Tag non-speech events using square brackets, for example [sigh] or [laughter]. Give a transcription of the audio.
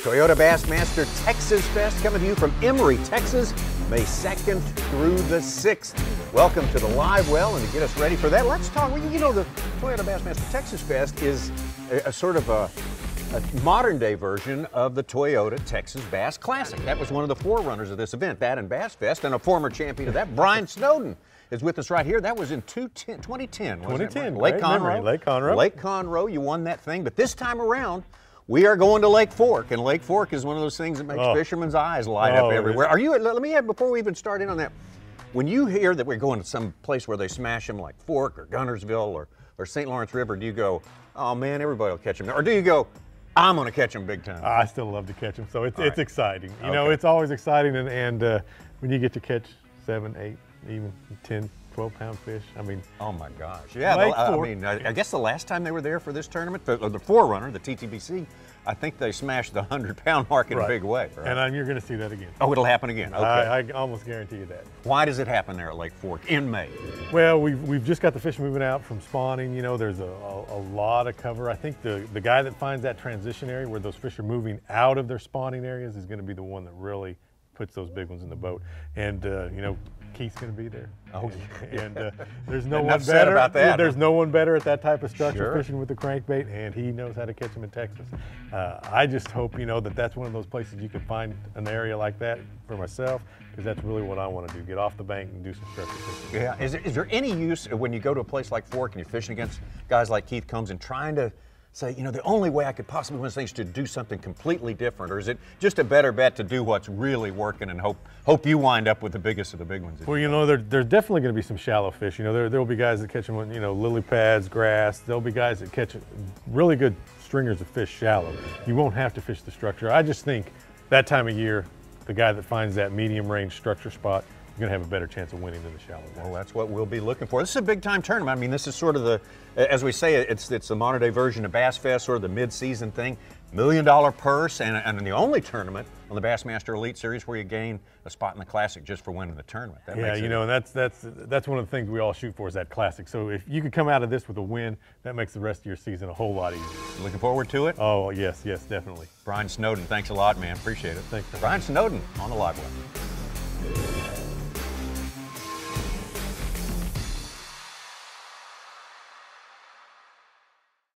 Toyota Bassmaster Texas Fest coming to you from Emory, Texas, May 2nd through the 6th. Welcome to the live well, and to get us ready for that, let's talk. You know, the Toyota Bassmaster Texas Fest is a, a sort of a, a modern day version of the Toyota Texas Bass Classic. That was one of the forerunners of this event, that and Bass Fest, and a former champion of that, Brian Snowden, is with us right here. That was in 2010, 2010 2010, Lake Conroe. Lake Conroe. Lake Conroe, you won that thing, but this time around, we are going to Lake Fork, and Lake Fork is one of those things that makes Oh. fishermen's eyes light Oh, up everywhere. Are you? Let me have before we even start in on that. When you hear that we're going to some place where they smash them, like Fork or Guntersville or, or St. Lawrence River, do you go, "Oh man, everybody will catch them," or do you go, "I'm going to catch them big time"? I still love to catch them, so it's, All it's right. exciting. You know, it's always exciting, and, and uh, when you get to catch seven, eight, even 10, 12 pound fish, I mean, Oh my gosh! Yeah, the- I mean, I, I guess the last time they were there for this tournament, the, the forerunner, the TTBC, I think they smashed the hundred pound mark in a big way. right? and uh, you're going to see that again. oh, it'll happen again. Okay. I, I almost guarantee you that. Why does it happen there at Lake Fork in May? Well, we've, we've just got the fish moving out from spawning. You know, there's a, a, a lot of cover. I think the, the guy that finds that transition area where those fish are moving out of their spawning areas is going to be the one that really puts those big ones in the boat. And, uh, you know, Keith's going to be there. Oh, and, and uh, there's no [laughs] Enough one better. about that, There's no one better at that type of structure Sure. fishing with the crankbait, and he knows how to catch them in Texas. Uh, I just hope you know that that's one of those places you can find an area like that for myself, because that's really what I want to do: get off the bank and do some structure fishing. Yeah. Is there, is there any use when you go to a place like Fork and you're fishing against guys like Keith Combs and trying to say, you know, the only way I could possibly win this thing is to do something completely different, or is it just a better bet to do what's really working and hope hope you wind up with the biggest of the big ones? Well, you know, there, there's definitely going to be some shallow fish. You know, there there'll be guys that catch them on, you know, lily pads, grass. There'll be guys that catch really good stringers of fish shallow. You won't have to fish the structure. I just think that time of year, the guy that finds that medium range structure spot, you're going to have a better chance of winning than the shallow guy. Well, that's what we'll be looking for. This is a big time tournament. I mean, this is sort of the, as we say, it's it's the modern day version of Bass Fest, sort of the mid season thing. Million dollar purse, and, and the only tournament on the Bassmaster Elite Series where you gain a spot in the Classic just for winning the tournament. That Yeah, you know, and that's that's that's one of the things we all shoot for is that classic. So if you could come out of this with a win, that makes the rest of your season a whole lot easier. Looking forward to it. Oh yes, yes, definitely. Brian Snowden, thanks a lot, man. Appreciate it. Thanks. Brian Snowden on the live well.